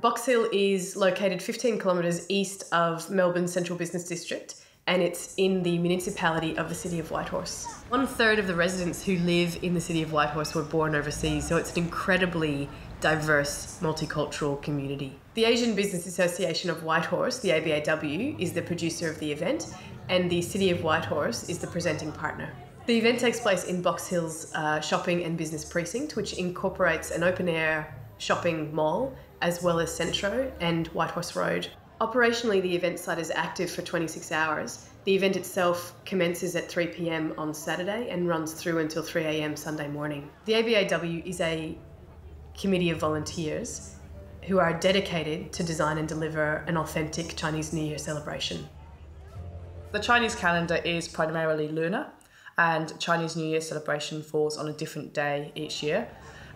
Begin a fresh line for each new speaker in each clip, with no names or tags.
Box Hill is located 15 kilometres east of Melbourne's Central Business District and it's in the municipality of the city of Whitehorse. One third of the residents who live in the city of Whitehorse were born overseas, so it's an incredibly diverse multicultural community. The Asian Business Association of Whitehorse, the ABAW, is the producer of the event, and the City of Whitehorse is the presenting partner. The event takes place in Box Hill's uh, shopping and business precinct, which incorporates an open air shopping mall as well as Centro and Whitehorse Road. Operationally, the event site is active for 26 hours. The event itself commences at 3 pm on Saturday and runs through until 3 am Sunday morning. The ABAW is a committee of volunteers who are dedicated to design and deliver an authentic Chinese New Year celebration.
The Chinese calendar is primarily lunar, and Chinese New Year celebration falls on a different day each year.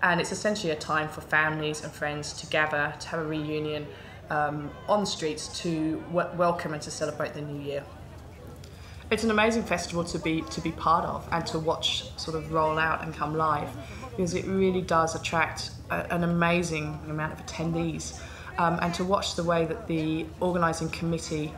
And it's essentially a time for families and friends to gather, to have a reunion um, on the streets to welcome and to celebrate the new year. It's an amazing festival to be to be part of and to watch sort of roll out and come live because it really does attract a, an amazing amount of attendees um, and to watch the way that the organising committee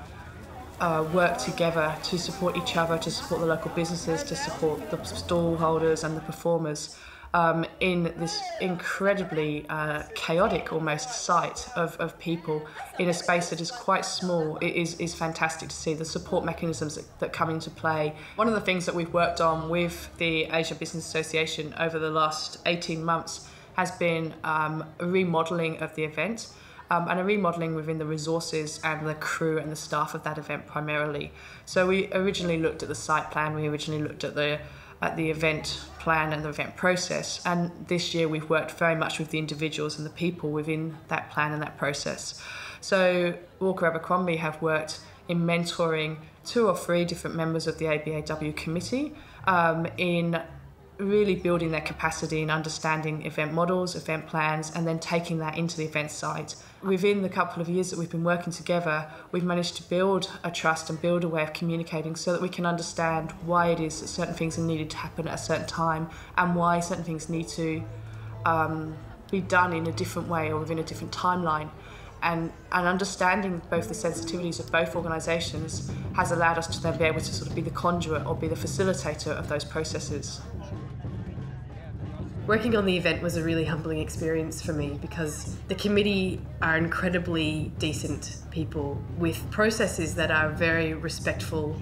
uh, work together to support each other, to support the local businesses, to support the stallholders and the performers um, in this incredibly uh, chaotic almost site of, of people in a space that is quite small. It is, is fantastic to see the support mechanisms that, that come into play. One of the things that we've worked on with the Asia Business Association over the last 18 months has been um, a remodelling of the event. Um, and a remodelling within the resources and the crew and the staff of that event primarily. So we originally looked at the site plan, we originally looked at the at the event plan and the event process. And this year we've worked very much with the individuals and the people within that plan and that process. So Walker Abercrombie have worked in mentoring two or three different members of the ABAW committee um, in really building their capacity in understanding event models, event plans, and then taking that into the event site. Within the couple of years that we've been working together, we've managed to build a trust and build a way of communicating so that we can understand why it is that certain things are needed to happen at a certain time and why certain things need to um, be done in a different way or within a different timeline. And, and understanding both the sensitivities of both organisations has allowed us to then be able to sort of be the conduit or be the facilitator of those processes.
Working on the event was a really humbling experience for me because the committee are incredibly decent people with processes that are very respectful.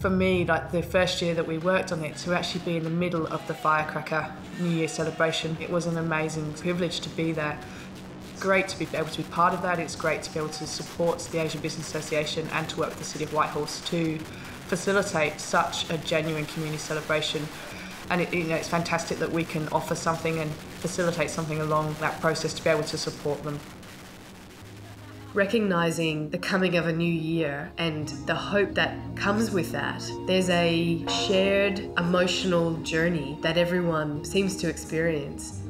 For me, like the first year that we worked on it, to actually be in the middle of the firecracker New Year celebration, it was an amazing privilege to be there. Great to be able to be part of that. It's great to be able to support the Asian Business Association and to work with the City of Whitehorse to facilitate such a genuine community celebration and it, you know, it's fantastic that we can offer something and facilitate something along that process to be able to support them.
Recognizing the coming of a new year and the hope that comes with that, there's a shared emotional journey that everyone seems to experience.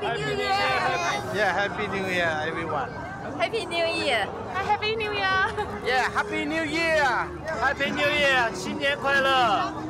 Happy New Year, everyone.
Happy New Year.
Happy New Year.
Yeah, Happy New Year. Happy New Year. 新年快乐。